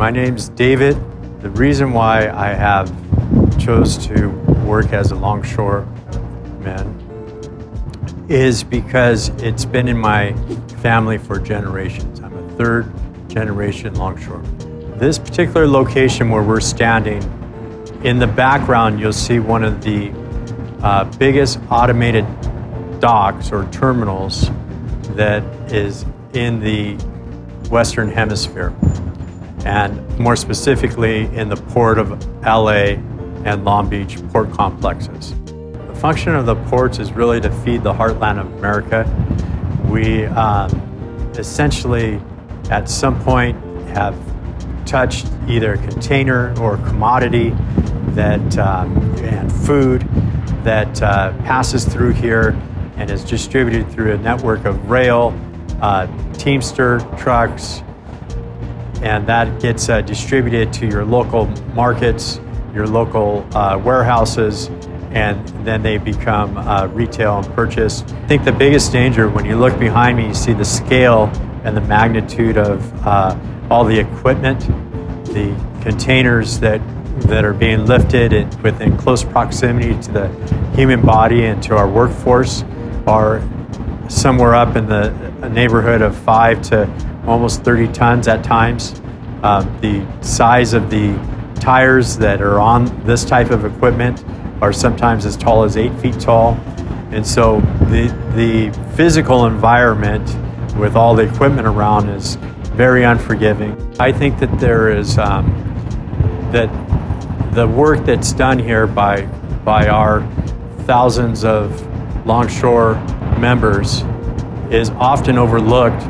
My name's David. The reason why I have chose to work as a longshoreman is because it's been in my family for generations. I'm a third generation longshoreman. This particular location where we're standing, in the background you'll see one of the uh, biggest automated docks or terminals that is in the Western Hemisphere, and more specifically in the port of LA and Long Beach port complexes. The function of the ports is really to feed the heartland of America. We um, essentially, at some point, have touched either a container or commodity that um, and food that uh, passes through here and is distributed through a network of rail, uh, Teamster trucks, and that gets uh, distributed to your local markets, your local uh, warehouses, and then they become uh, retail and purchase. I think the biggest danger when you look behind me, you see the scale and the magnitude of uh, all the equipment, the containers that that are being lifted within close proximity to the human body and to our workforce are somewhere up in the neighborhood of five to almost 30 tons at times. Uh, the size of the tires that are on this type of equipment are sometimes as tall as eight feet tall. And so the, the physical environment with all the equipment around is very unforgiving. I think that there is, um, that the work that's done here by, by our thousands of longshore members is often overlooked